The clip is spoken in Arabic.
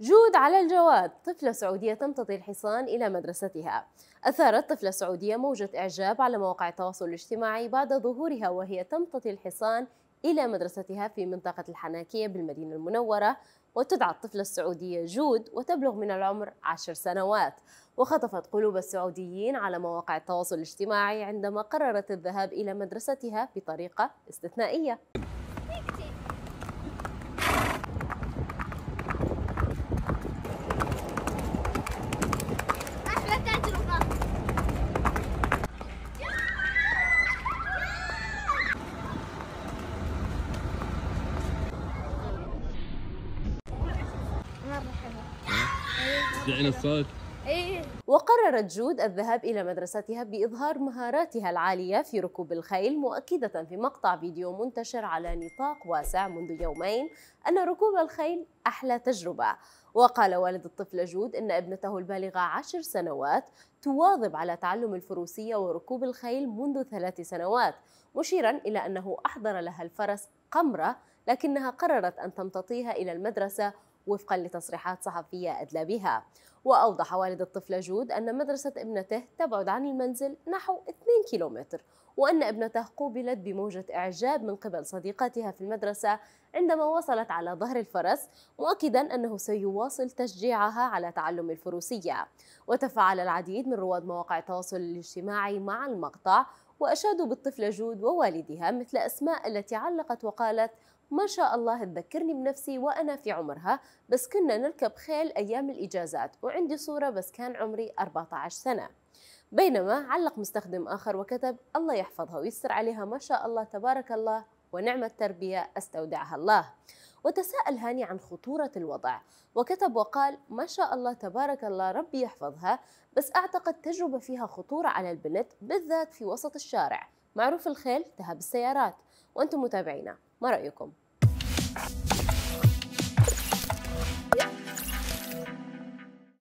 جود على الجواد طفلة سعودية تمتطي الحصان إلى مدرستها. أثارت طفلة سعودية موجة إعجاب على مواقع التواصل الاجتماعي بعد ظهورها وهي تمتطي الحصان إلى مدرستها في منطقة الحناكية بالمدينة المنورة. وتدعى الطفلة السعودية جود وتبلغ من العمر عشر سنوات. وخطفت قلوب السعوديين على مواقع التواصل الاجتماعي عندما قررت الذهاب إلى مدرستها بطريقة استثنائية. تسمعين الصوت؟ إيه. وقررت جود الذهاب إلى مدرستها بإظهار مهاراتها العالية في ركوب الخيل مؤكدة في مقطع فيديو منتشر على نطاق واسع منذ يومين أن ركوب الخيل أحلى تجربة وقال والد الطفلة جود أن ابنته البالغة عشر سنوات تواظب على تعلم الفروسية وركوب الخيل منذ ثلاث سنوات مشيرا إلى أنه أحضر لها الفرس قمرة لكنها قررت أن تمتطيها إلى المدرسة وفقا لتصريحات صحفية أدلى بها. وأوضح والد الطفلة جود أن مدرسة ابنته تبعد عن المنزل نحو 2 كيلومتر وأن ابنته قوبلت بموجة إعجاب من قبل صديقاتها في المدرسة عندما وصلت على ظهر الفرس مؤكدا أنه سيواصل تشجيعها على تعلم الفروسية. وتفاعل العديد من رواد مواقع التواصل الاجتماعي مع المقطع وأشادوا بالطفلة جود ووالدها مثل أسماء التي علقت وقالت ما شاء الله تذكرني بنفسي وأنا في عمرها بس كنا نركب خيل أيام الإجازات وعندي صورة بس كان عمري 14 سنة. بينما علق مستخدم آخر وكتب الله يحفظها ويسر عليها ما شاء الله تبارك الله ونعم التربية أستودعها الله. وتساءل هاني عن خطورة الوضع وكتب وقال ما شاء الله تبارك الله ربي يحفظها بس أعتقد تجربة فيها خطورة على البنت بالذات في وسط الشارع. معروف الخيل؟ تهب السيارات. وأنتم متابعينا ما رأيكم؟